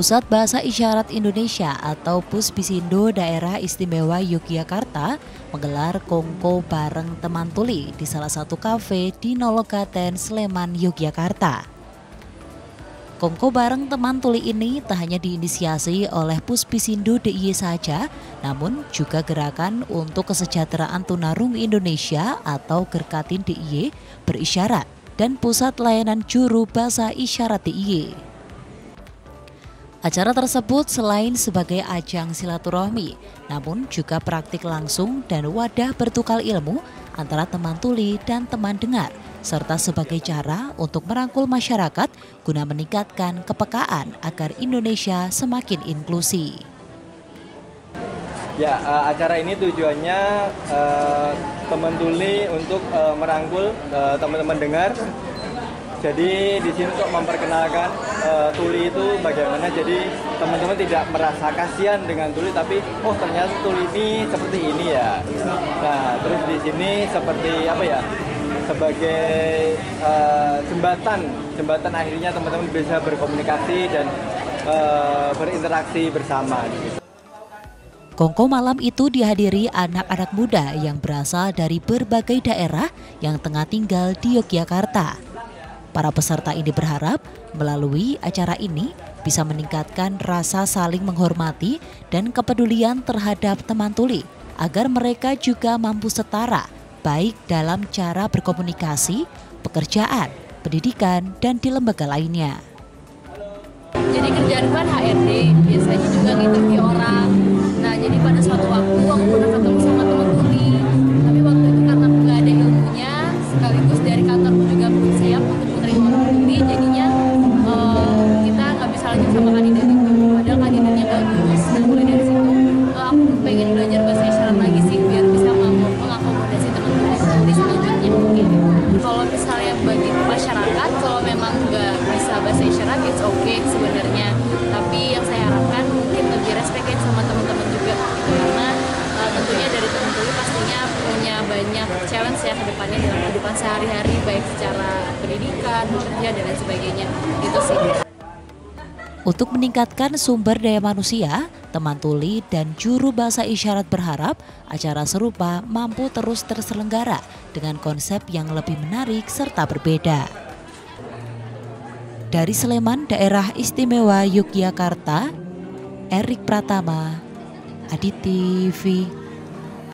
Pusat Bahasa Isyarat Indonesia atau Puspisindo Daerah Istimewa Yogyakarta menggelar kongko bareng teman tuli di salah satu kafe di Nologaten, Sleman, Yogyakarta. Kongko bareng teman tuli ini tak hanya diinisiasi oleh Puspisindo DIY saja, namun juga gerakan untuk kesejahteraan tunarung Indonesia atau Gerkatin DIY berisyarat dan Pusat Layanan Juru Bahasa Isyarat DIY. Acara tersebut selain sebagai ajang silaturahmi, namun juga praktik langsung dan wadah bertukar ilmu antara teman tuli dan teman dengar, serta sebagai cara untuk merangkul masyarakat guna meningkatkan kepekaan agar Indonesia semakin inklusi. Ya, uh, acara ini tujuannya uh, teman tuli untuk uh, merangkul teman-teman dengar jadi di sini untuk memperkenalkan uh, tuli itu bagaimana jadi teman-teman tidak merasa kasihan dengan tuli tapi oh ternyata tuli ini seperti ini ya. Nah, terus di sini seperti apa ya? sebagai uh, jembatan, jembatan akhirnya teman-teman bisa berkomunikasi dan uh, berinteraksi bersama gitu. Kongko malam itu dihadiri anak-anak muda yang berasal dari berbagai daerah yang tengah tinggal di Yogyakarta. Para peserta ini berharap melalui acara ini bisa meningkatkan rasa saling menghormati dan kepedulian terhadap teman tuli agar mereka juga mampu setara baik dalam cara berkomunikasi, pekerjaan, pendidikan, dan di lembaga lainnya. Jadi kerjaan kan HRD, biasanya juga nginterview orang. Nah, jadi pada suatu waktu aku pernah ketemu sama teman tuli, tapi waktu itu karena aku nggak ada ilmunya, sekaligus dari kantorku juga jadinya uh, kita nggak bisa lanjut sama kandidat itu padahal kandidatnya bagus dan mulai dari situ. Uh, aku pengen belajar bahasa isyarat lagi sih biar bisa mengakomodasi teman-teman di selanjutnya mungkin. Kalau misalnya bagi masyarakat kalau memang nggak bisa bahasa isyarat it's okay sebenarnya. Tapi challenge ya ke depannya dalam kehidupan sehari-hari baik secara pendidikan, bekerja dan lain sebagainya. Itu sih. Untuk meningkatkan sumber daya manusia, teman tuli dan juru bahasa isyarat berharap acara serupa mampu terus terselenggara dengan konsep yang lebih menarik serta berbeda. Dari Sleman, daerah istimewa Yogyakarta, Erik Pratama, Aditi TV